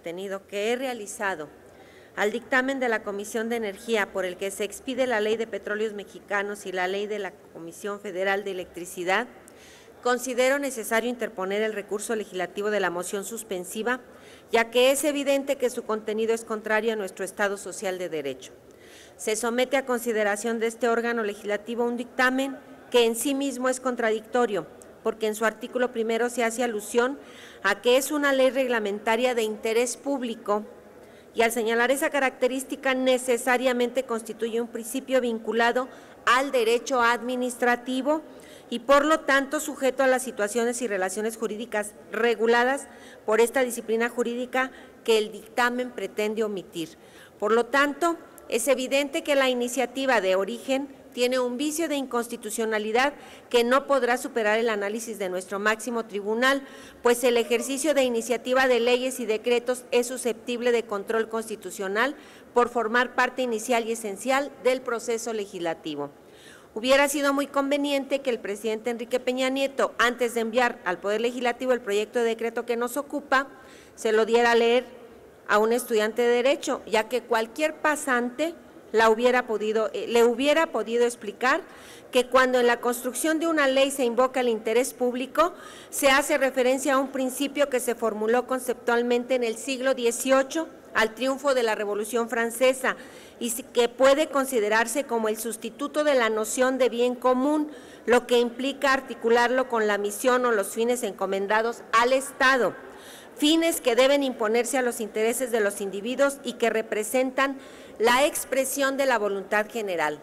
contenido que he realizado al dictamen de la Comisión de Energía por el que se expide la Ley de Petróleos Mexicanos y la Ley de la Comisión Federal de Electricidad, considero necesario interponer el recurso legislativo de la moción suspensiva, ya que es evidente que su contenido es contrario a nuestro Estado social de derecho. Se somete a consideración de este órgano legislativo un dictamen que en sí mismo es contradictorio, porque en su artículo primero se hace alusión a que es una ley reglamentaria de interés público y al señalar esa característica necesariamente constituye un principio vinculado al derecho administrativo y por lo tanto sujeto a las situaciones y relaciones jurídicas reguladas por esta disciplina jurídica que el dictamen pretende omitir. Por lo tanto, es evidente que la iniciativa de origen tiene un vicio de inconstitucionalidad que no podrá superar el análisis de nuestro máximo tribunal, pues el ejercicio de iniciativa de leyes y decretos es susceptible de control constitucional por formar parte inicial y esencial del proceso legislativo. Hubiera sido muy conveniente que el presidente Enrique Peña Nieto, antes de enviar al Poder Legislativo el proyecto de decreto que nos ocupa, se lo diera a leer a un estudiante de Derecho, ya que cualquier pasante la hubiera podido, eh, le hubiera podido explicar que cuando en la construcción de una ley se invoca el interés público, se hace referencia a un principio que se formuló conceptualmente en el siglo XVIII al triunfo de la Revolución Francesa y que puede considerarse como el sustituto de la noción de bien común, lo que implica articularlo con la misión o los fines encomendados al Estado fines que deben imponerse a los intereses de los individuos y que representan la expresión de la voluntad general.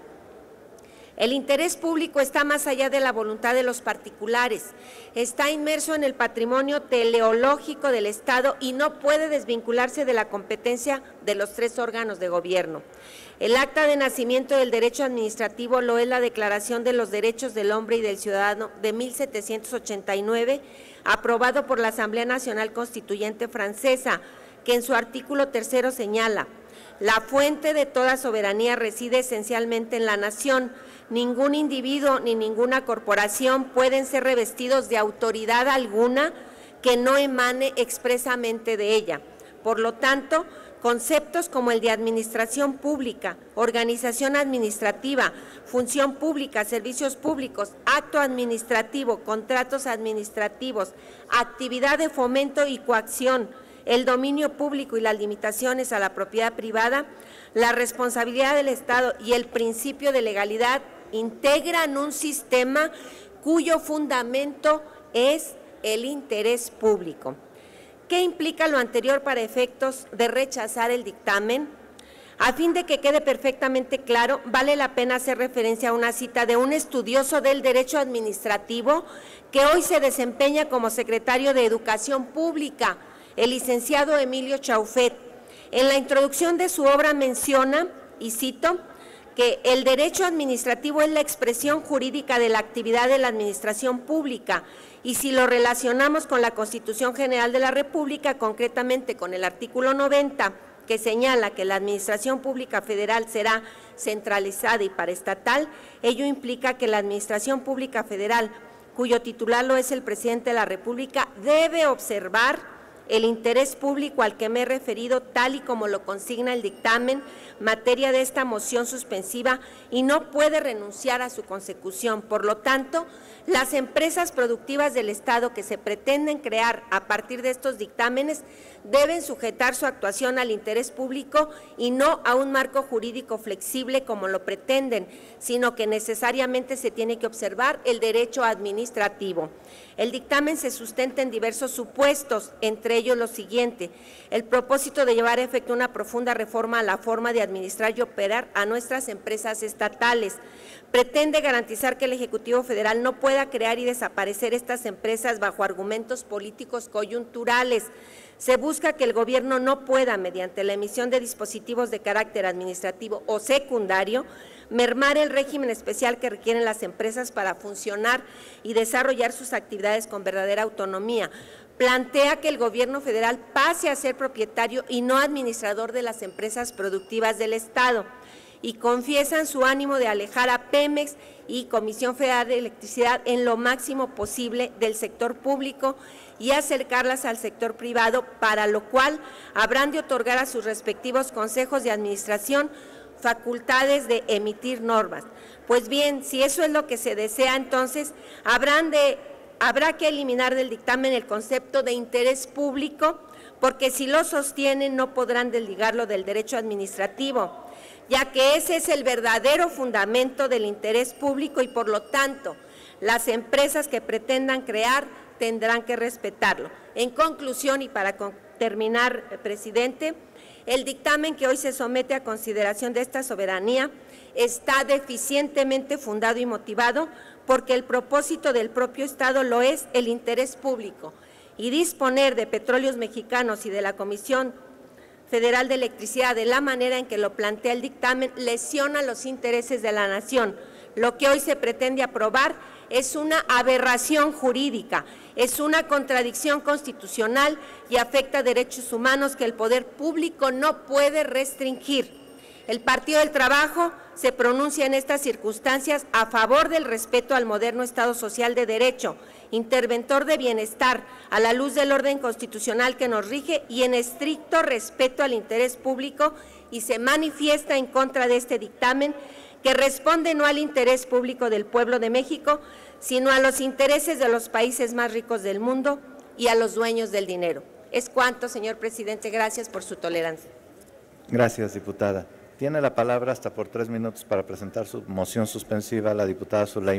El interés público está más allá de la voluntad de los particulares, está inmerso en el patrimonio teleológico del Estado y no puede desvincularse de la competencia de los tres órganos de gobierno. El acta de nacimiento del derecho administrativo lo es la Declaración de los Derechos del Hombre y del Ciudadano de 1789, aprobado por la Asamblea Nacional Constituyente Francesa, que en su artículo tercero señala, la fuente de toda soberanía reside esencialmente en la nación. Ningún individuo ni ninguna corporación pueden ser revestidos de autoridad alguna que no emane expresamente de ella. Por lo tanto, Conceptos como el de administración pública, organización administrativa, función pública, servicios públicos, acto administrativo, contratos administrativos, actividad de fomento y coacción, el dominio público y las limitaciones a la propiedad privada, la responsabilidad del Estado y el principio de legalidad integran un sistema cuyo fundamento es el interés público. ¿Qué implica lo anterior para efectos de rechazar el dictamen? A fin de que quede perfectamente claro, vale la pena hacer referencia a una cita de un estudioso del derecho administrativo que hoy se desempeña como secretario de Educación Pública, el licenciado Emilio Chaufet. En la introducción de su obra menciona, y cito, que el derecho administrativo es la expresión jurídica de la actividad de la administración pública y si lo relacionamos con la Constitución General de la República, concretamente con el artículo 90, que señala que la Administración Pública Federal será centralizada y paraestatal, ello implica que la Administración Pública Federal, cuyo titular lo es el Presidente de la República, debe observar el interés público al que me he referido, tal y como lo consigna el dictamen, materia de esta moción suspensiva, y no puede renunciar a su consecución. Por lo tanto, las empresas productivas del Estado que se pretenden crear a partir de estos dictámenes deben sujetar su actuación al interés público y no a un marco jurídico flexible como lo pretenden, sino que necesariamente se tiene que observar el derecho administrativo. El dictamen se sustenta en diversos supuestos, entre ellos lo siguiente, el propósito de llevar a efecto una profunda reforma a la forma de administrar y operar a nuestras empresas estatales. Pretende garantizar que el Ejecutivo Federal no pueda crear y desaparecer estas empresas bajo argumentos políticos coyunturales, se busca que el gobierno no pueda, mediante la emisión de dispositivos de carácter administrativo o secundario, mermar el régimen especial que requieren las empresas para funcionar y desarrollar sus actividades con verdadera autonomía. Plantea que el gobierno federal pase a ser propietario y no administrador de las empresas productivas del Estado y confiesan su ánimo de alejar a Pemex y Comisión Federal de Electricidad en lo máximo posible del sector público y acercarlas al sector privado, para lo cual habrán de otorgar a sus respectivos consejos de administración facultades de emitir normas. Pues bien, si eso es lo que se desea, entonces habrán de, habrá que eliminar del dictamen el concepto de interés público, porque si lo sostienen no podrán desligarlo del derecho administrativo, ya que ese es el verdadero fundamento del interés público y por lo tanto las empresas que pretendan crear tendrán que respetarlo. En conclusión y para terminar, presidente, el dictamen que hoy se somete a consideración de esta soberanía está deficientemente fundado y motivado porque el propósito del propio Estado lo es el interés público y disponer de petróleos mexicanos y de la Comisión Federal de Electricidad de la manera en que lo plantea el dictamen lesiona los intereses de la nación. Lo que hoy se pretende aprobar es una aberración jurídica, es una contradicción constitucional y afecta derechos humanos que el poder público no puede restringir. El Partido del Trabajo se pronuncia en estas circunstancias a favor del respeto al moderno Estado social de derecho, interventor de bienestar, a la luz del orden constitucional que nos rige y en estricto respeto al interés público y se manifiesta en contra de este dictamen que responde no al interés público del pueblo de México, sino a los intereses de los países más ricos del mundo y a los dueños del dinero. Es cuanto, señor presidente. Gracias por su tolerancia. Gracias, diputada. Tiene la palabra hasta por tres minutos para presentar su moción suspensiva la diputada Zulay.